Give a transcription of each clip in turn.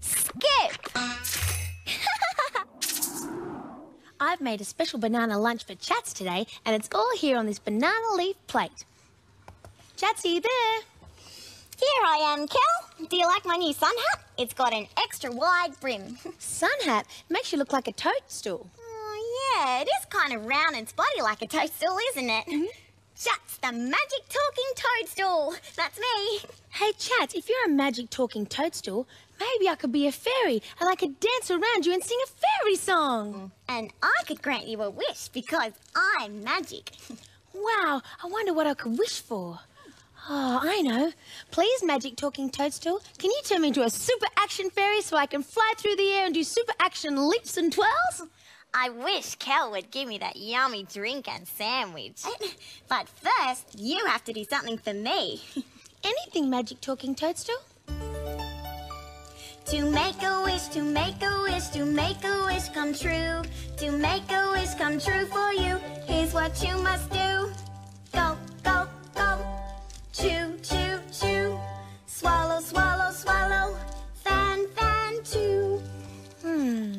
Skip! I've made a special banana lunch for Chats today, and it's all here on this banana leaf plate. Chats, you there? Here I am, Kel. Do you like my new sun hat? It's got an extra wide brim. sun hat? Makes you look like a toadstool. Oh, yeah, it is kind of round and spotty like a toadstool, isn't it? Mm-hmm. Chats, the magic talking toadstool. That's me. Hey, Chats, if you're a magic talking toadstool, maybe I could be a fairy and I could dance around you and sing a fairy song. Mm. And I could grant you a wish because I'm magic. wow, I wonder what I could wish for. Oh, I know. Please, magic talking toadstool, can you turn me into a super action fairy so I can fly through the air and do super action leaps and twirls? I wish Kel would give me that yummy drink and sandwich. but first, you have to do something for me. Anything, Magic Talking Toadstool? To make a wish, to make a wish, to make a wish come true. To make a wish come true for you, here's what you must do. Go, go, go. Chew, chew, chew. Swallow, swallow, swallow. Fan, fan, chew. Hmm.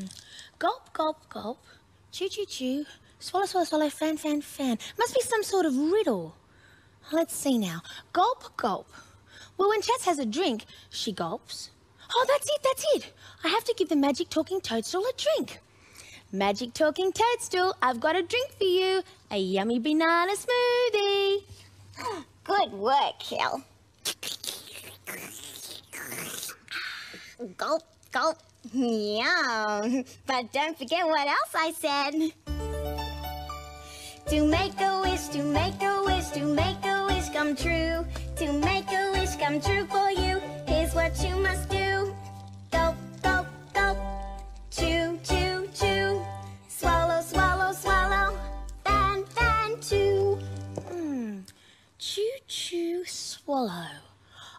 Gulp, gulp, gulp. Chew, chew, chew. Swallow, swallow, swallow. Fan, fan, fan. Must be some sort of riddle. Let's see now. Gulp, gulp. Well, when Chats has a drink, she gulps. Oh, that's it, that's it. I have to give the magic talking toadstool a drink. Magic talking toadstool, I've got a drink for you. A yummy banana smoothie. Good work, Kel. Gulp, gulp. Yum. But don't forget what else I said. To make a wish, to make a wish, to make a wish come true. To make a wish come true for you, here's what you must do. Gulp, gulp, gulp. Chew, chew, chew. Swallow, swallow, swallow. Fan, fan, chew. Hmm. Chew, chew, swallow.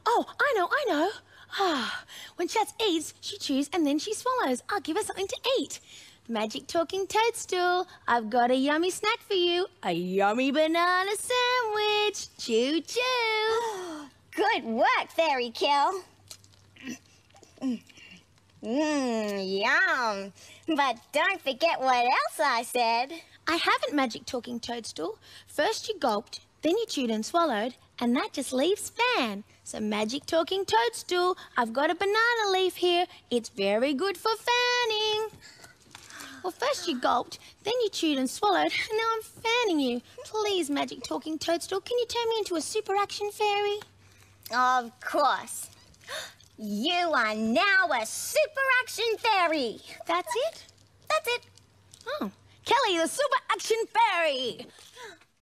Oh, I know, I know. Ah, when Chats eats, she chews and then she swallows. I'll give her something to eat. Magic talking toadstool, I've got a yummy snack for you. A yummy banana sandwich. Chew, chew. Good work, Fairy Kel. Mmm, yum. But don't forget what else I said. I haven't magic talking toadstool. First you gulped, then you chewed and swallowed, and that just leaves Fan. So magic talking toadstool, I've got a banana leaf here. It's very good for fanning. Well, first you gulped, then you chewed and swallowed, and now I'm fanning you. Please, magic talking toadstool, can you turn me into a super action fairy? Of course. You are now a super action fairy. That's it? That's it. Oh, Kellie, the super action fairy.